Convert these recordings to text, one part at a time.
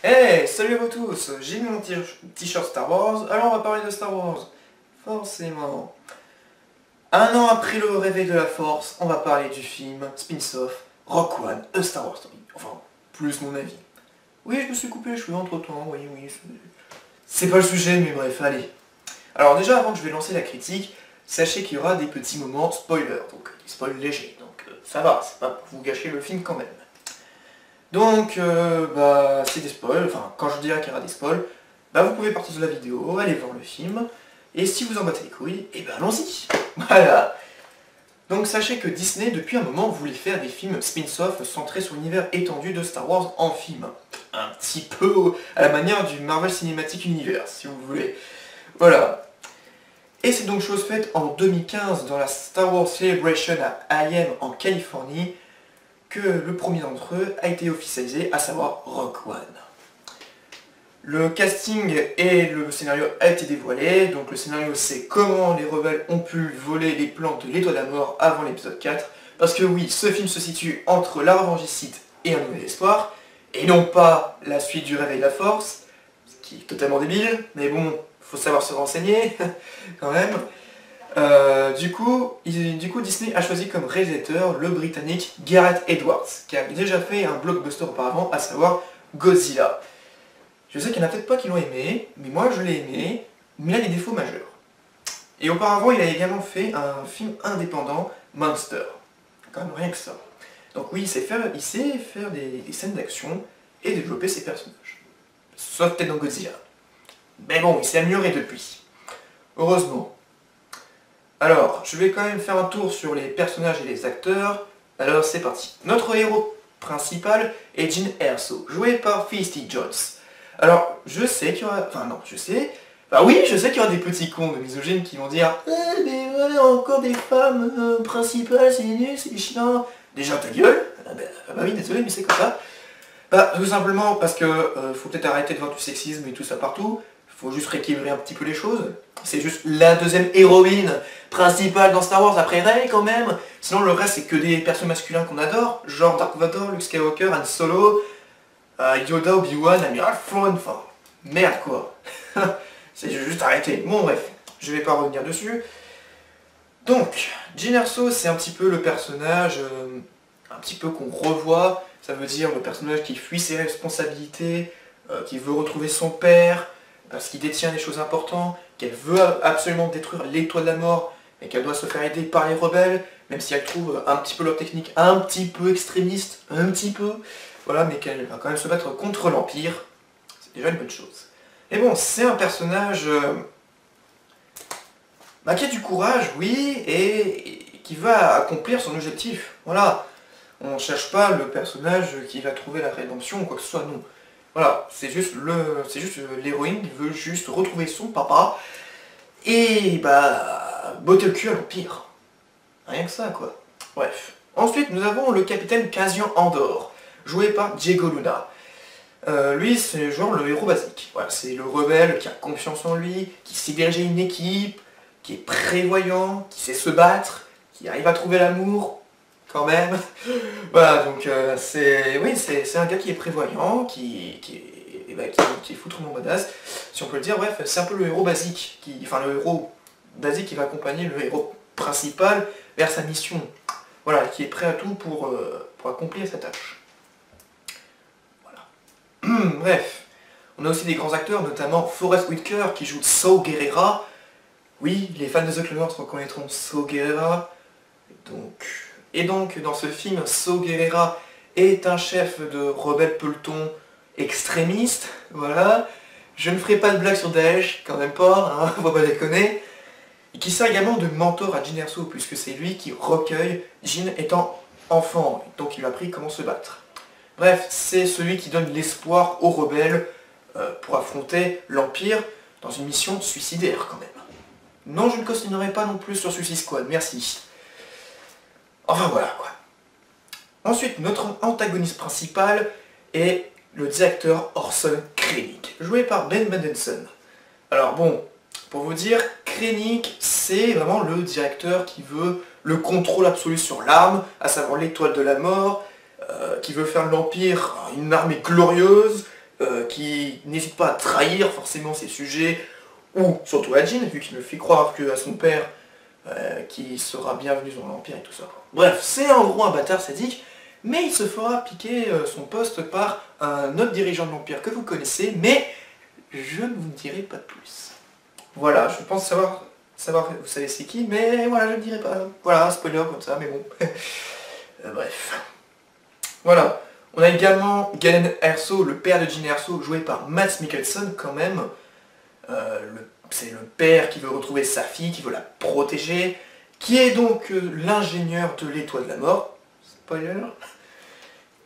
Hey, salut à vous tous J'ai mis mon t-shirt Star Wars, alors on va parler de Star Wars. Forcément. Un an après le réveil de la Force, on va parler du film spin-off Rock One, Star Wars Story. Enfin, plus mon avis. Oui, je me suis coupé les cheveux entre temps, oui, oui. C'est pas le sujet, mais bref, allez. Alors déjà, avant que je vais lancer la critique, sachez qu'il y aura des petits moments spoilers, donc des spoils légers, donc euh, ça va, c'est pas pour vous gâcher le film quand même. Donc, euh, bah, c'est des spoils, enfin, quand je dirai qu'il y aura des spoils, bah, vous pouvez partir de la vidéo, aller voir le film, et si vous en battez les couilles, et eh ben allons-y Voilà Donc sachez que Disney, depuis un moment, voulait faire des films spin-off centrés sur l'univers étendu de Star Wars en film. Un petit peu à la manière du Marvel Cinematic Universe, si vous voulez. Voilà. Et c'est donc chose faite en 2015 dans la Star Wars Celebration à IM en Californie, que le premier d'entre eux a été officialisé, à savoir Rock One. Le casting et le scénario a été dévoilé, donc le scénario c'est comment les rebelles ont pu voler les plans de l'étoile de la mort avant l'épisode 4, parce que oui, ce film se situe entre la revanche et un nouvel espoir, et non pas la suite du réveil de la force, ce qui est totalement débile, mais bon, faut savoir se renseigner, quand même. Euh, du, coup, Disney a choisi comme réalisateur le britannique Gareth Edwards, qui a déjà fait un blockbuster auparavant, à savoir Godzilla. Je sais qu'il y en a peut-être pas qui l'ont aimé, mais moi je l'ai aimé, mais il a des défauts majeurs. Et auparavant, il a également fait un film indépendant, Monster. Quand même rien que ça. Donc oui, il sait faire, il sait des, des scènes d'action et développer ses personnages. Sauf peut-être dans Godzilla. Mais bon, il s'est amélioré depuis. Heureusement. Alors, je vais quand même faire un tour sur les personnages et les acteurs. Alors, c'est parti. Notre héros principal est Jin Erso, joué par Feisty Jones. Alors, je sais qu'il y aura... Enfin, non, je sais... Bah oui, je sais qu'il y aura des petits cons de misogynes qui vont dire Eh, mais ouais, encore des femmes euh, principales, c'est nul, c'est chiant. Déjà, ta gueule ah bah, ah bah, oui, désolé, mais c'est comme ça. Bah, tout simplement parce que euh, faut peut-être arrêter de voir du sexisme et tout ça partout faut juste rééquilibrer un petit peu les choses. C'est juste la deuxième héroïne principale dans Star Wars après Rey quand même. Sinon le reste c'est que des personnages masculins qu'on adore, genre Dark Vador, Luke Skywalker, Han Solo, euh, Yoda, Obi-Wan, Amiral Thrawn, enfin merde quoi. c'est juste arrêter. Bon bref, je vais pas revenir dessus. Donc, Jyn Erso c'est un petit peu le personnage euh, un petit peu qu'on revoit, ça veut dire le personnage qui fuit ses responsabilités, euh, qui veut retrouver son père, parce qu'il détient des choses importantes, qu'elle veut absolument détruire l'étoile de la mort, et qu'elle doit se faire aider par les rebelles, même si elle trouve un petit peu leur technique un petit peu extrémiste, un petit peu, voilà, mais qu'elle va quand même se battre contre l'Empire, c'est déjà une bonne chose. Et bon, c'est un personnage euh, bah, qui a du courage, oui, et, qui va accomplir son objectif, voilà. On ne cherche pas le personnage qui va trouver la rédemption ou quoi que ce soit, non. Voilà, c'est juste le, c'est juste l'héroïne qui veut juste retrouver son papa et bah botter le cul à l'Empire. Rien que ça quoi. Bref. Ensuite nous avons le capitaine Casian Andor, joué par Diego Luna. Euh, lui c'est genre le héros basique. Voilà, c'est le rebelle qui a confiance en lui, qui sait diriger une équipe, qui est prévoyant, qui sait se battre, qui arrive à trouver l'amour, quand même. voilà, donc euh, c'est oui, c'est un gars qui est prévoyant, qui, qui, est, bah, qui, est foutrement badass, si on peut le dire. Bref, c'est un peu le héros basique, qui, enfin le héros basique qui va accompagner le héros principal vers sa mission. Voilà, qui est prêt à tout pour, euh, pour accomplir sa tâche. Voilà. Bref, on a aussi des grands acteurs, notamment Forrest Whitaker qui joue Saw Guerrera. Oui, les fans de The Clone Wars reconnaîtront Saw Guerrera. Donc, et donc, dans ce film, So Guerrera est un chef de rebelle peloton extrémiste, voilà. Je ne ferai pas de blague sur Daesh, quand même pas, hein, faut pas déconner. Et qui sert également de mentor à Jin Erso, puisque c'est lui qui recueille Jin étant enfant, donc il a appris comment se battre. Bref, c'est celui qui donne l'espoir aux rebelles euh, pour affronter l'Empire dans une mission suicidaire quand même. Non, je ne cautionnerai pas non plus sur Suicide Squad, merci. Enfin voilà quoi. Ensuite, notre antagoniste principal est le directeur Orson Krennic, joué par Ben Mendelsohn. Alors bon, pour vous dire, Krennic, c'est vraiment le directeur qui veut le contrôle absolu sur l'arme, à savoir l'étoile de la mort, euh, qui veut faire l'Empire une armée glorieuse, euh, qui n'hésite pas à trahir forcément ses sujets, ou surtout à vu qu'il me fait croire que à son père, euh, qui sera bienvenu dans l'Empire et tout ça. Bref, c'est en gros un bâtard sadique, mais il se fera piquer euh, son poste par un autre dirigeant de l'Empire que vous connaissez, mais je ne vous dirai pas de plus. Voilà, je pense savoir, savoir vous savez c'est qui, mais voilà, je ne dirai pas. Voilà, spoiler comme ça, mais bon. Euh, bref. Voilà. On a également Galen Erso, le père de Jean Erso, joué par Matt Mikkelsen quand même. Euh, c'est le père qui veut retrouver sa fille, qui veut la protéger, qui est donc euh, l'ingénieur de l'étoile de la mort.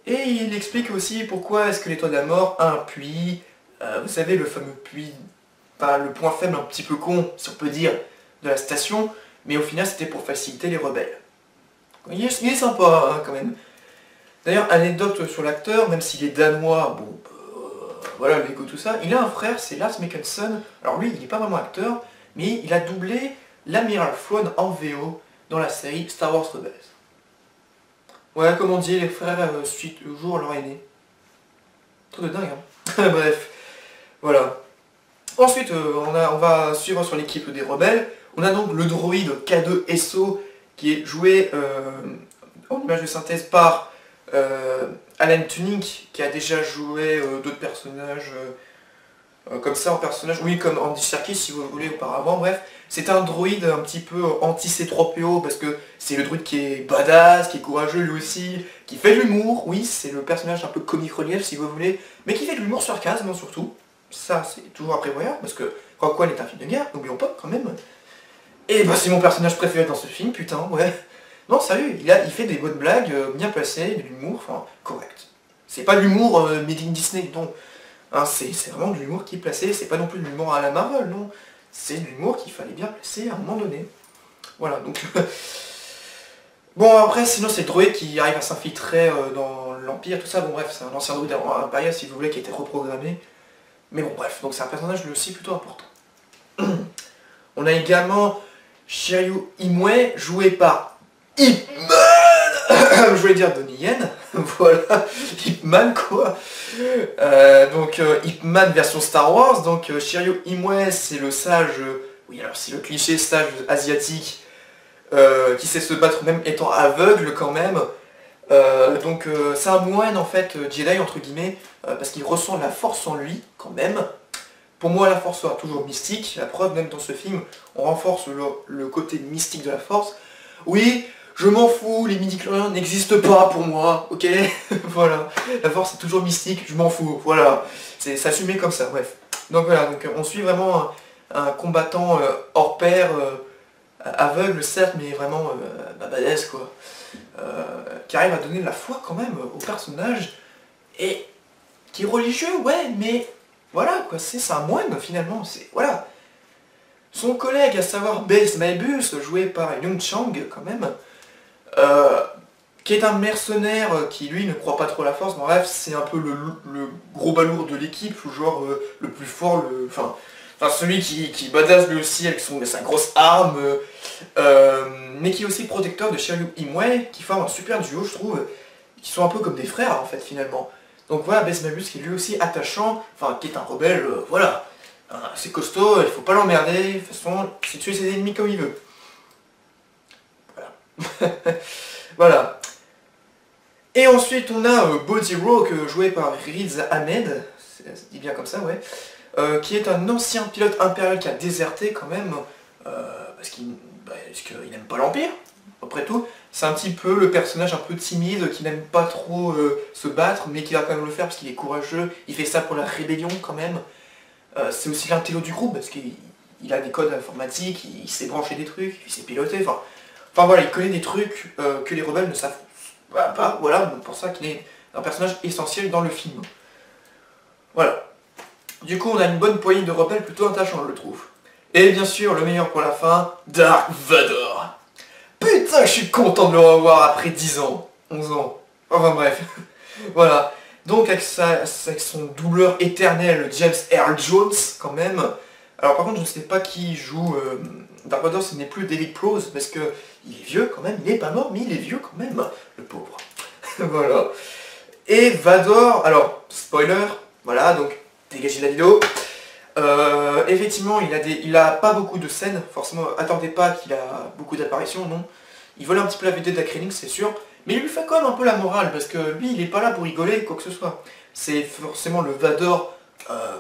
Et il explique aussi pourquoi est-ce que l'étoile de la mort a un puits, vous savez le fameux puits, pas le point faible un petit peu con, si on peut dire, de la station, mais au final c'était pour faciliter les rebelles. Il est, sympa hein, quand même. D'ailleurs, anecdote sur l'acteur, même s'il est danois, bon, euh, voilà, l'écho tout ça, il a un frère, c'est Lars Mikkelsen. Alors lui, il n'est pas vraiment acteur, mais il a doublé l'amiral Flown en VO dans la série Star Wars Rebels. Ouais, comme on dit, les frères euh, suivent toujours leur aîné. Trop de dingue, hein Bref, voilà. Ensuite, euh, on, a, on va suivre sur l'équipe des rebelles. On a donc le droïde K2SO qui est joué euh, en image de synthèse par euh, Alan Tuning, qui a déjà joué euh, d'autres personnages comme ça en personnage, oui comme Andy Serkis si vous voulez auparavant, bref, c'est un droïde un petit peu anti-C3PO parce que c'est le druide qui est badass, qui est courageux lui aussi, qui fait de l'humour, oui c'est le personnage un peu comique relief si vous voulez, mais qui fait de l'humour sarcasme surtout, ça c'est toujours à prévoir parce que Rock One est un film de guerre, n'oublions pas quand même, et bah c'est mon personnage préféré dans ce film, putain, ouais. Non, sérieux, il, a, il fait des bonnes blagues, euh, bien placées, de l'humour, enfin, correct. C'est pas de l'humour euh, Disney, non. Hein, c'est vraiment de l'humour qui est placé, c'est pas non plus de l'humour à la Marvel, non. C'est de l'humour qu'il fallait bien placer à un moment donné. Voilà, donc... bon, après, sinon, c'est droïde qui arrive à s'infiltrer euh, dans l'Empire, tout ça. Bon, bref, c'est un ancien droïde impérial, si vous voulez, qui a été reprogrammé. Mais bon, bref, donc c'est un personnage, lui aussi, plutôt important. On a également Shiryu Imwe, joué par Ip Je voulais dire Donnie Yen, voilà, Ip quoi. Euh, donc euh, Ip version Star Wars, donc euh, Shiryu Imwe c'est le sage, oui alors c'est le cliché sage asiatique qui sait se battre même étant aveugle quand même. donc c'est un moine en fait Jedi entre guillemets parce qu'il ressent la force en lui quand même pour moi, la force sera toujours mystique. La preuve, même dans ce film, on renforce le, côté mystique de la force. Oui, je m'en fous, les midi-chloriens n'existent pas pour moi, ok? Voilà, la force est toujours mystique, je m'en fous, voilà. C'est assumé comme ça, bref. Donc voilà, donc on suit vraiment un, combattant euh, hors pair, euh, aveugle certes, mais vraiment euh, quoi. Euh, qui arrive à donner de la foi quand même au personnage, et qui est religieux, ouais, mais voilà, quoi, c'est un moine, finalement, c'est... Voilà. Son collègue, à savoir Base Maebus, joué par Young Chang, quand même, euh, qui est un mercenaire qui, lui, ne croit pas trop la force, bref, c'est un peu le, gros balourd de l'équipe, genre euh, le plus fort, le... Enfin, celui qui, qui badass lui aussi avec sa grosse arme, euh, mais qui est aussi protecteur de Shiryu Imwe, qui forme un super duo, je trouve, qui sont un peu comme des frères, en fait, finalement. Donc voilà, Besmabus qui est lui aussi attachant, enfin qui est un rebelle, euh, voilà. c'est costaud, il faut pas l'emmerder, de toute façon, c'est tuer ses ennemis comme il veut. Voilà. Et ensuite on a euh, Body Rock, joué par Riz Ahmed, c'est dit bien comme ça, ouais, euh, qui est un ancien pilote impérial qui a déserté quand même, parce qu'il bah, n'aime pas l'Empire, après tout, c'est un petit peu le personnage un peu timide, qui n'aime pas trop euh, se battre, mais qui va quand même le faire parce qu'il est courageux, il fait ça pour la rébellion quand même. Euh, c'est aussi l'intello du groupe, parce qu'il a des codes informatiques, il, sait brancher des trucs, il sait piloter, enfin... Enfin voilà, il connaît des trucs euh, que les rebelles ne savent pas, voilà, pour ça qu'il est un personnage essentiel dans le film. Voilà. Du coup, on a une bonne poignée de rebelles plutôt attachants, je le trouve. Et bien sûr, le meilleur pour la fin, Dark Vador. Putain, je suis content de le revoir après 10 ans, 11 ans. Enfin bref. voilà. Donc avec, son doubleur éternel, James Earl Jones, quand même. Alors par contre, je ne sais pas qui joue euh, Dark Vador, ce n'est plus David Prose, parce que il est vieux quand même, il n'est pas mort, mais il est vieux quand même, le pauvre. voilà. Et Vador, alors, spoiler, Voilà, donc dégagez la vidéo. Euh, effectivement, il a, pas beaucoup de scènes, forcément, attendez pas qu'il a beaucoup d'apparitions, non. Il vole un petit peu la vedette d'Acrylink, c'est sûr, mais il lui fait quand même un peu la morale, parce que lui, il est pas là pour rigoler, quoi que ce soit. C'est forcément le Vador euh,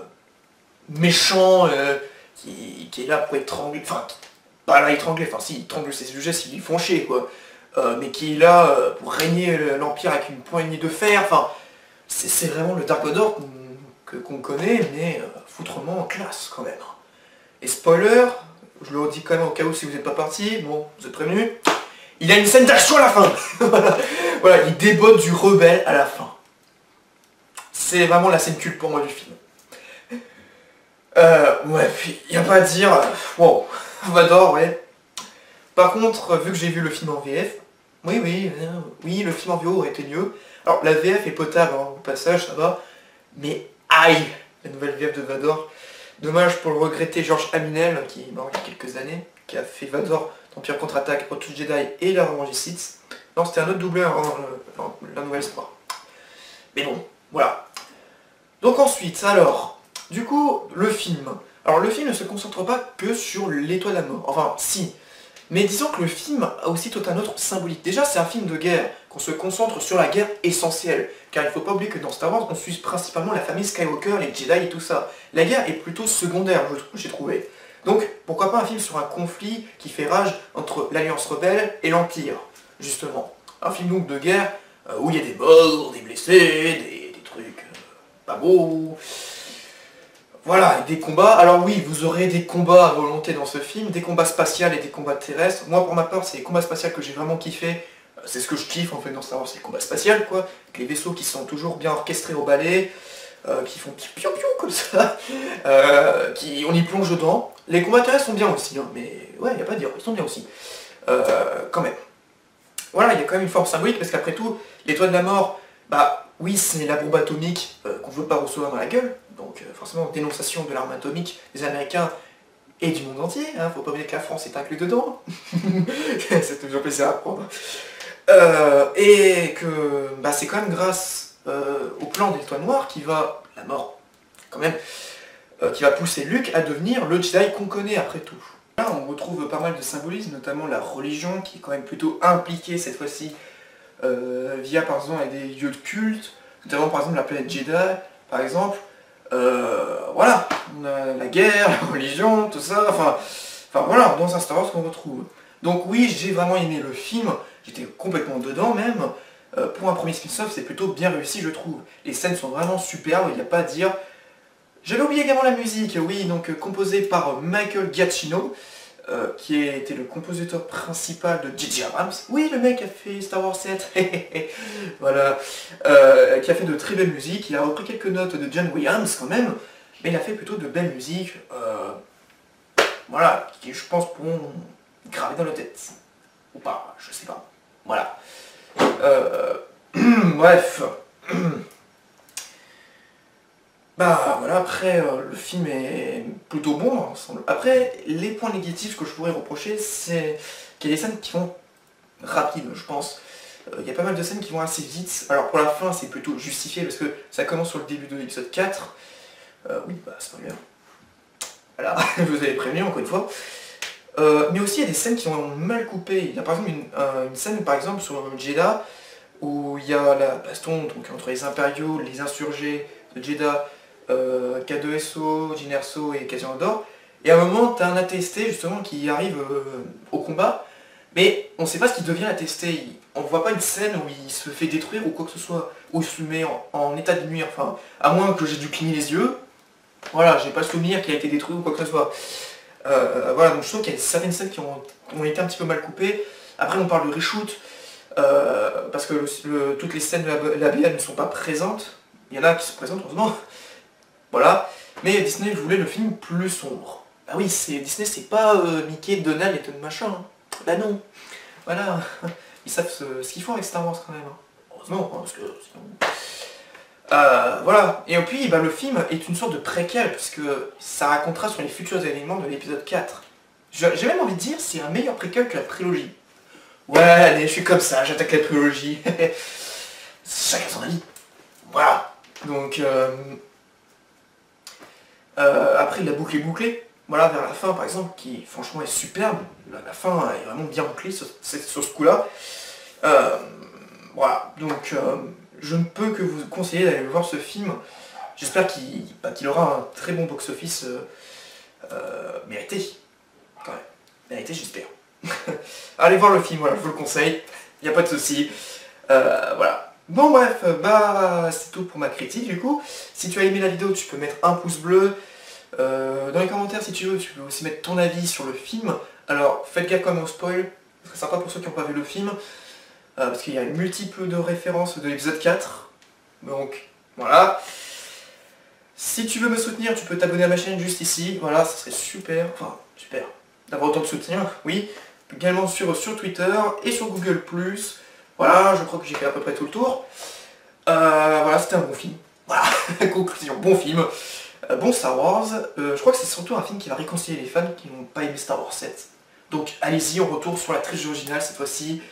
méchant, euh, qui, est là pour étrangler, enfin, pas là étrangler, enfin si, il étrangle ses sujets s'ils font chier, quoi. mais qui est là pour régner l'Empire avec une poignée de fer, enfin, c'est vraiment le Dark Vador qu'on connaît, mais euh, foutrement en classe quand même. Et spoiler, je le redis quand même au cas où si vous n'êtes pas parti, bon, vous êtes prévenus, il a une scène d'action à la fin Voilà, il débote du rebelle à la fin. C'est vraiment la scène culte pour moi du film. Euh, ouais, il n'y a pas à dire, wow, Vador, ouais. Par contre, vu que j'ai vu le film en VF, oui, oui, euh, oui, le film en VO aurait été mieux. Alors, la VF est potable, hein, au passage, ça va, mais Aïe La nouvelle VF de Vador. Dommage pour le regretter Georges Aminel, qui est mort il y a quelques années, qui a fait Vador, Empire contre-attaque, Retour Jedi et La Revanche. Non, c'était un autre doubleur dans, la nouvelle histoire. Mais bon, voilà. Donc ensuite, alors, du coup, le film. Alors le film ne se concentre pas que sur l'étoile de la mort. Enfin, si, mais disons que le film a aussi tout un autre symbolique. Déjà, c'est un film de guerre, qu'on se concentre sur la guerre essentielle. Car il ne faut pas oublier que dans Star Wars, on suit principalement la famille Skywalker, les Jedi et tout ça. La guerre est plutôt secondaire, j'ai trouvé. Donc, pourquoi pas un film sur un conflit qui fait rage entre l'Alliance Rebelle et l'Empire, justement. Un film donc de guerre, euh, où il y a des morts, des blessés, des, trucs euh, pas beaux, voilà, des combats. Alors oui, vous aurez des combats à volonté dans ce film, des combats spatials et des combats terrestres. Moi, pour ma part, c'est les combats spatials que j'ai vraiment kiffé. Euh, c'est ce que je kiffe en fait dans Star Wars, c'est les combats spatials, quoi. Les vaisseaux qui sont toujours bien orchestrés au balai, euh, qui font piou piou comme ça, euh, qui, on y plonge dedans. Les combats terrestres sont bien aussi, hein, mais ouais, il a pas à dire, ils sont bien aussi. quand même. Voilà, il y a quand même une forme symbolique, parce qu'après tout, l'étoile de la mort, bah oui, c'est la bombe atomique qu'on veut pas recevoir dans la gueule, donc euh, forcément dénonciation de l'arme atomique des Américains et du monde entier, hein, faut pas oublier que la France est inclue dedans, c'est toujours plaisir à prendre. Euh, et que bah, c'est quand même grâce euh, au plan de l'étoile noire qui va, la mort quand même, qui va pousser Luke à devenir le Jedi qu'on connaît après tout. Là on retrouve pas mal de symbolisme, notamment la religion qui est quand même plutôt impliquée cette fois-ci via par exemple des lieux de culte, notamment par exemple la planète Jedi, par exemple, euh, voilà, la guerre, la religion, tout ça, enfin, enfin voilà, dans un Star Wars qu'on retrouve. Donc oui, j'ai vraiment aimé le film, j'étais complètement dedans même. Euh, pour un premier spin-off, c'est plutôt bien réussi, je trouve. Les scènes sont vraiment superbes, il n'y a pas à dire. J'avais oublié également la musique, oui, donc euh, composée par Michael Giacchino, euh, qui était le compositeur principal de J.J. Abrams. Oui, le mec a fait Star Wars 7, voilà, euh, qui a fait de très belles musiques. Il a repris quelques notes de John Williams quand même, mais il a fait plutôt de belles musiques, euh, voilà, qui je pense pourront graver dans la tête. Ou pas, je sais pas. Voilà. bref. Bah voilà, après euh, le film est plutôt bon. Hein, après, les points négatifs que je pourrais reprocher, c'est qu'il y a des scènes qui vont rapides, je pense. Euh, il y a pas mal de scènes qui vont assez vite. Alors pour la fin, c'est plutôt justifié parce que ça commence sur le début de l'épisode 4. Euh, oui, bah c'est pas bien. Voilà, je vous avais prévenu encore une fois. mais aussi il y a des scènes qui vont mal coupées. Il y a par exemple une, scène par exemple sur Jeddah où il y a la baston donc, entre les impériaux, les insurgés de Jeddah euh, K2SO, Jinerso et Cassian d'Or. Et à un moment, tu as un attesté justement qui arrive euh, au combat, mais on sait pas ce qu'il devient attesté. On voit pas une scène où il se fait détruire ou quoi que ce soit, où il se met en, état de nuire. Enfin, à moins que j'ai dû cligner les yeux. Voilà, j'ai pas souvenir qu'il a été détruit ou quoi que ce soit. Euh, voilà, donc je trouve qu'il y a certaines scènes qui ont, été un petit peu mal coupées. Après, on parle de reshoot, parce que toutes les scènes de la, BL ne sont pas présentes. Il y en a qui se présentent, heureusement. Voilà. Mais Disney voulait le film plus sombre. Bah oui, Disney, c'est pas euh, Mickey, Donald et tout machin. Hein. Bah non. Voilà. Ils savent ce, qu'ils font avec Star Wars quand même. Hein. Heureusement, hein, parce que sinon... Euh, voilà. Et puis, bah, le film est une sorte de préquel, puisque ça racontera sur les futurs événements de l'épisode 4. J'ai même envie de dire, c'est un meilleur préquel que la trilogie. Ouais, allez, je suis comme ça, j'attaque la trilogie. Chacun son avis. Voilà. Donc, euh, après, la boucle est bouclée. Voilà, vers la fin, par exemple, qui franchement est superbe. La, fin est vraiment bien bouclée sur, ce coup-là. voilà, donc je ne peux que vous conseiller d'aller voir ce film. J'espère qu'il bah, aura un très bon box-office mérité. Quand même. Mérité, j'espère. Allez voir le film, voilà, je vous le conseille. Il n'y a pas de souci. Euh, voilà. Bon bref, bah c'est tout pour ma critique du coup. Si tu as aimé la vidéo, tu peux mettre un pouce bleu. Euh, dans les commentaires si tu veux, tu peux aussi mettre ton avis sur le film. Alors faites gaffe comme au spoil, ce serait sympa pour ceux qui n'ont pas vu le film. Euh, parce qu'il y a une multiple de références de l'épisode 4. Donc voilà. Si tu veux me soutenir, tu peux t'abonner à ma chaîne juste ici. Voilà, ça serait super. Enfin, super. D'avoir autant de soutien, oui également sur, sur Twitter et sur Google+. Voilà, je crois que j'ai fait à peu près tout le tour. Euh, voilà, c'était un bon film. Voilà, conclusion, bon film. Euh, bon Star Wars. Euh, je crois que c'est surtout un film qui va réconcilier les fans qui n'ont pas aimé Star Wars 7. Donc allez-y, on retourne sur la trilogie originale cette fois-ci.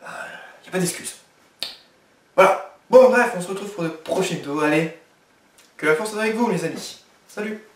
Il n'y a pas d'excuses. Voilà. Bon bref, on se retrouve pour de prochaines vidéos. Allez, que la force soit avec vous les amis. Salut